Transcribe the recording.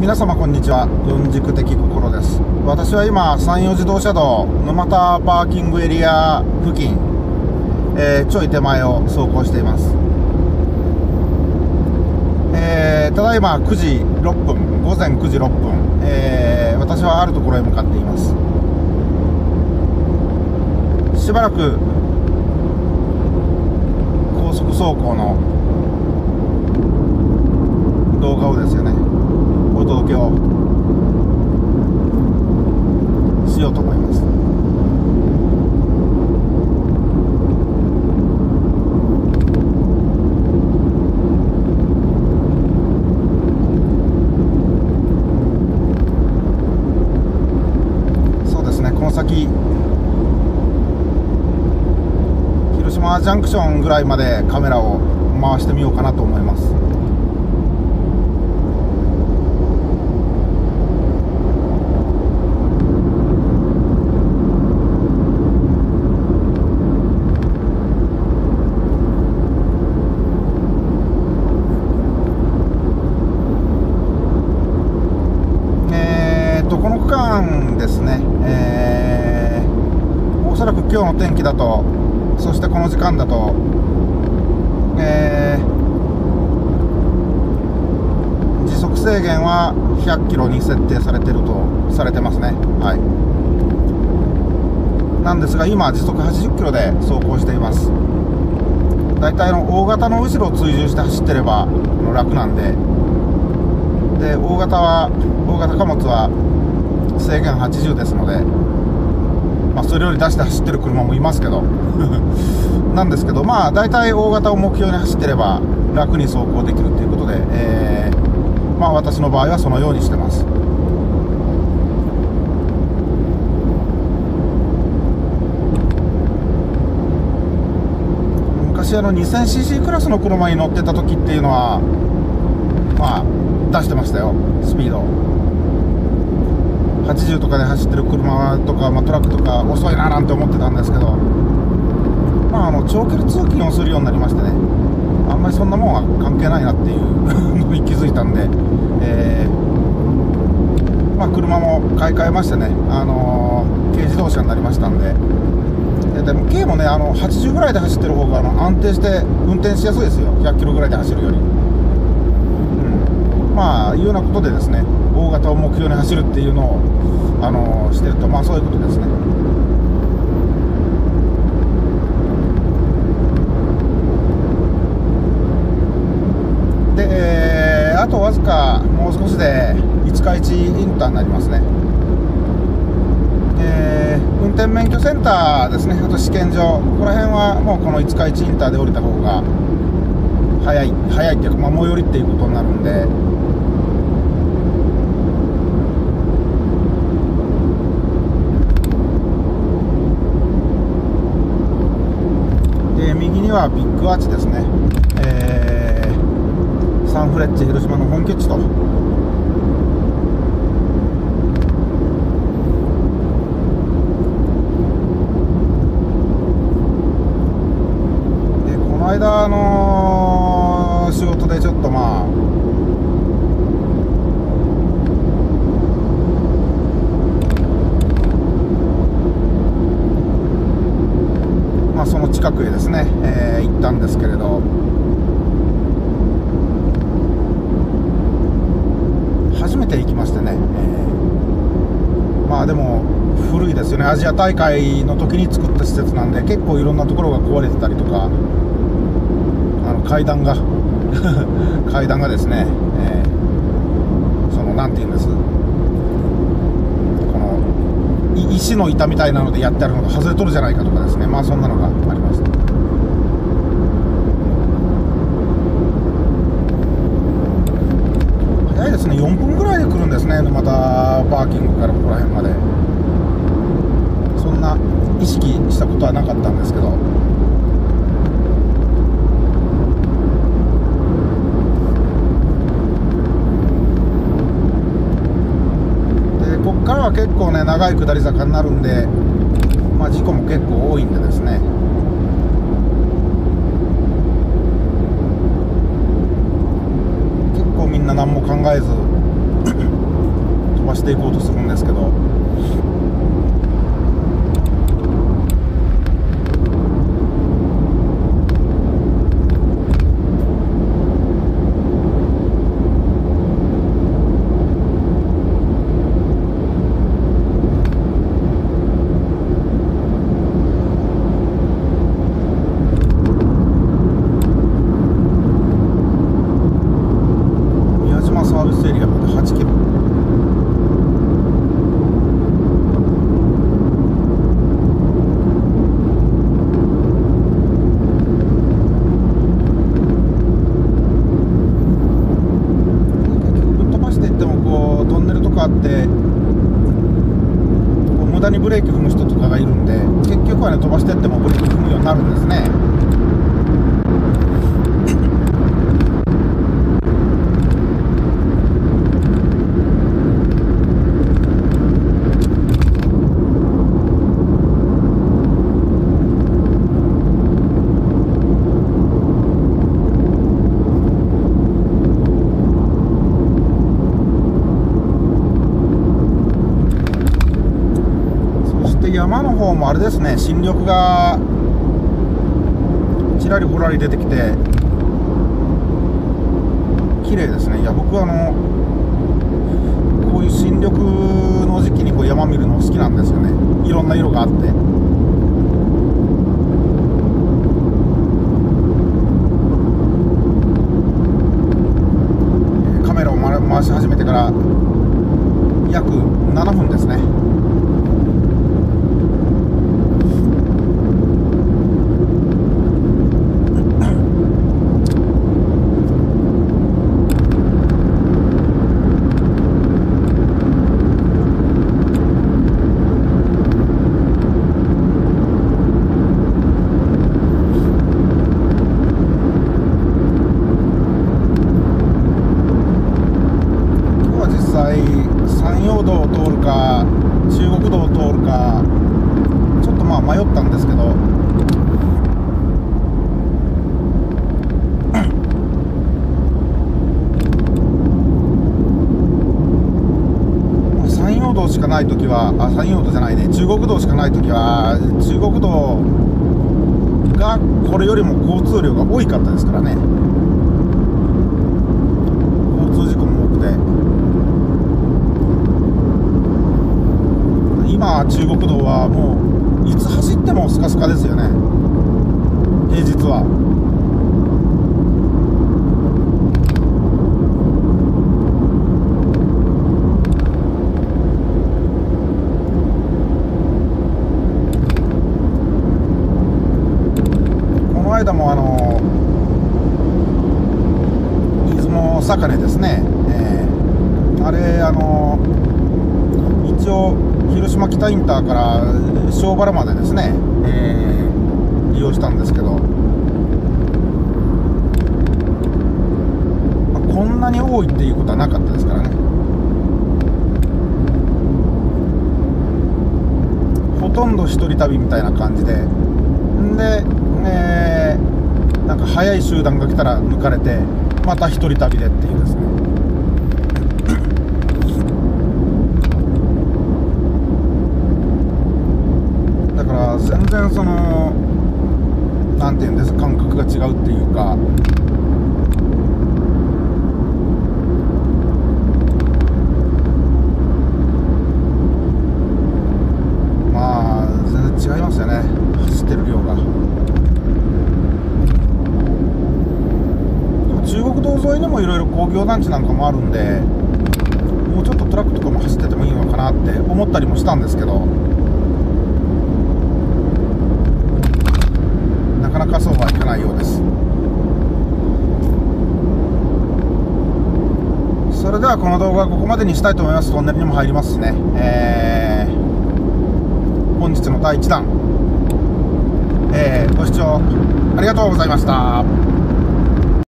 皆様こんにちは。四軸的心です。私は今山陽自動車道沼田パーキングエリア付近、えー、ちょい手前を走行しています、えー、ただいま9時6分午前9時6分、えー、私はあるところへ向かっています。しばらく高速走行の動画をですよねお届けをしようと思います。そうですね。この先広島ジャンクションぐらいまでカメラを回してみようかなと思いますえーっとこの区間ですね、えーおそらく今日の天気だとそしてこの時間だと、えー時速制限は100キロに設定されてるとされてますね。はい。なんですが今時速80キロで走行しています。大体の大型の後ろを追従して走ってれば楽なんで。で大型は大型貨物は制限80ですので、まあ、それより出して走ってる車もいますけど。なんですけどまあ大体大型を目標に走ってれば楽に走行できるということで、えーまあ私の場合はそのようにしてます。昔あの 2000cc クラスの車に乗ってた時っていうのはまあ出してましたよ。スピード。80とかで走ってる車とか、まあ、トラックとか遅いななんて思ってたんですけどまああの長距離通勤をするようになりましてねあんまりそんなもんは関係ないなっていう のに気づいたんで、えーまあ、車も買い替えましてね、あのー軽自動車になりましたんででも軽もねあの80ぐらいで走ってる方があの安定して運転しやすいですよ。100キロぐらいで走るより、まあいうようなことでですね大型を目標に走るっていうのを、あのーしてるとまあそういうことですね。で、えーあとわずかもう少しで五日市インターになりますね。えー運転免許センターですね。あと試験場。ここら辺はもうこの五日市インターで降りた方が早い早いっていうか、まあ、最寄りっていうことになるんでで右にはビッグアーチですね、えーサンフレッチェ広島の本拠地とでこの間あの仕事でちょっとまあまあその近くへですね、えー行ったんですけれど。初めて行きましてね、えーまあでも古いですよね。アジア大会の時に作った施設なんで結構いろんなところが壊れてたりとかあの階段が 階段がですね、えーそのなんて言うんです。この石の板みたいなのでやってあるのが外れとるじゃないかとかですね。まあそんなのがありました早いですね。4分ぐらいで来るんですね。沼田パーキングからここら辺まで。そんな意識したことはなかったんですけど。でこっからは結構ね長い下り坂になるんでまあ事故も結構多いんでですね。な何も考えず 飛ばしていこうとするんですけど。って無駄にブレーキ踏む人とかがいるんで結局はね飛ばしてってもブレーキ踏むようになるんですねそして山の方もあれですね新緑がちらりほらり出てきて綺麗ですね。いや僕はあのこういう新緑の時期にこう山見るの好きなんですよね。いろんな色があってえーカメラを回回し始めてから約7分ですね今日は実際山陽道を通るか中国道を通るかちょっとまあ迷ったんですけど。山陽道しかない時はあ山陽道じゃないね。中国道しかない時は中国道がこれよりも交通量が多かったですからね交通事故も多くて今中国道はもういつ走ってもスカスカですよね。平日は。この間もあの出雲坂根ですね、えーあれあの一応広島北インターから庄原までですね、えー利用したんですけど、まあこんなに多いっていうことはなかったですからね。ほとんど一人旅みたいな感じでで、えーなんか早い集団が来たら抜かれてまた一人旅でっていうですねだから全然そのなんていうんです感覚が違うっていうか。まあ全然違いますよね。走ってる量が。中国道沿いにもいろいろ工業団地なんかもあるんでもうちょっとトラックとかも走っててもいいのかなって思ったりもしたんですけどなかなかそうはいかないようです。それではこの動画はここまでにしたいと思います。トンネルにも入りますしね。えー本日の第1弾、えーご視聴ありがとうございました。